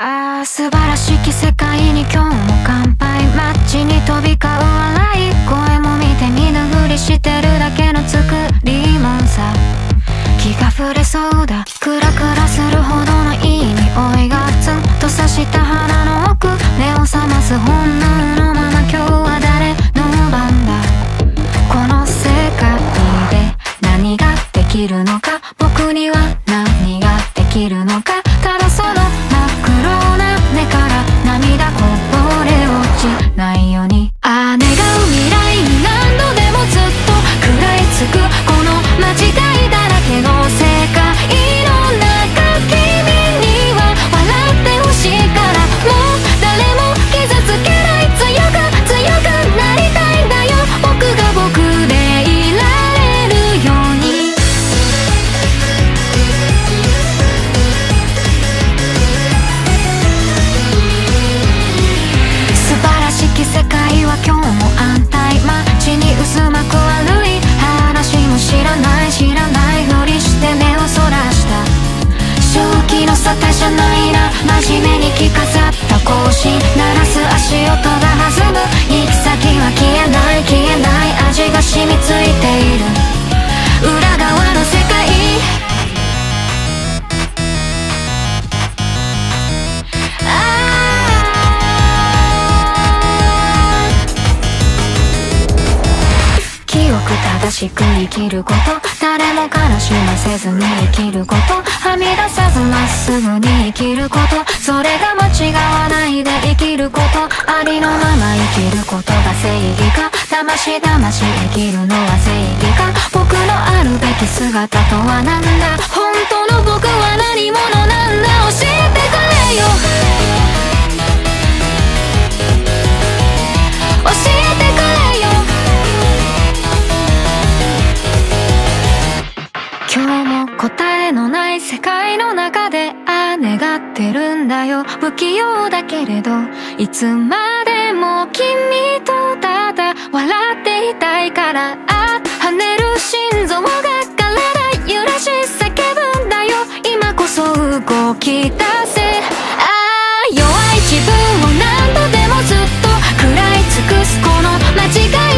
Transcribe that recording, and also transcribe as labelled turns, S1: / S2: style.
S1: ああ素晴らしき世界に今日も乾杯。街に飛び交う笑い声も見て見ぬふりしてるだけの作りもんさ。気が触れそうだ。クラクラするほどのいい匂いがツンと刺した鼻の奥。目を覚ます本能のまま今日は誰の番だ。この世界で何ができるのか。僕には何ができるのか。ただその真っ黒沙汰じゃないな真面目に聞かさった更新く正しく生きること誰も悲しませずに生きることはみ出さずまっすぐに生きることそれが間違わないで生きることありのまま生きることが正義か騙し騙し生きるのは正義か僕のあるべき姿とは何だのない世界の中でああ願ってるんだよ。不器用だけれどいつまでも君とただ笑っていたいからあ跳ねる心臓が体揺らし叫ぶんだよ。今こそ動き出せ。ああ弱い自分を何度でもずっと食らい尽くすこの間違い